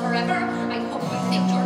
forever. I hope you think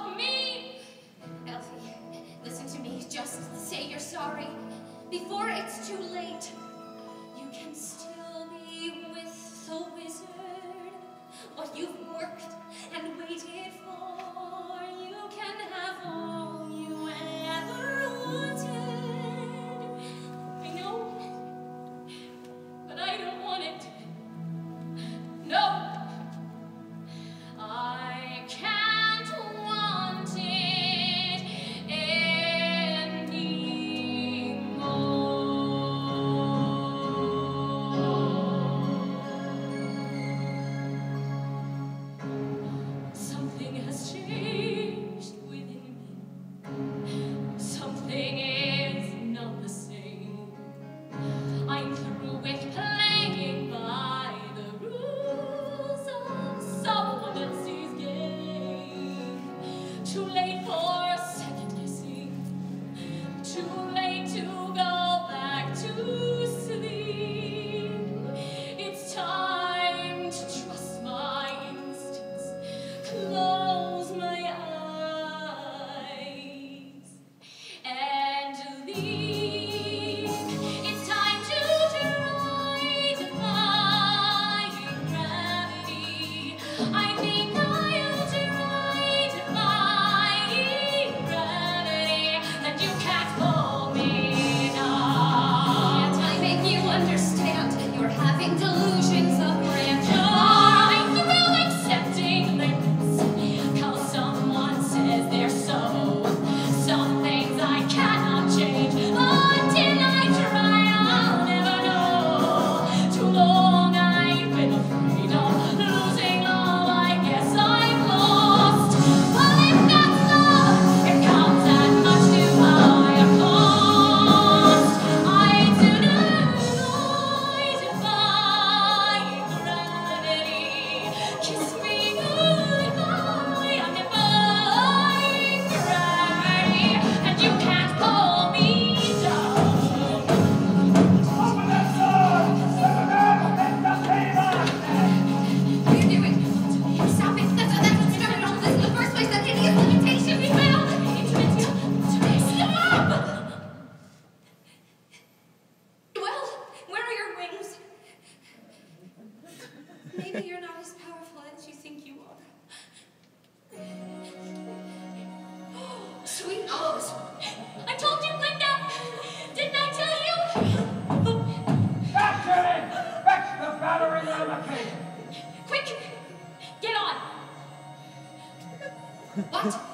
help me! Elphie, listen to me. Just say you're sorry before it's too late. Lord. Maybe you're not as powerful as you think you are. Sweet Olives! I told you, Glinda! Didn't I tell you? Back to it! The battering ram! Quick! Get on! What?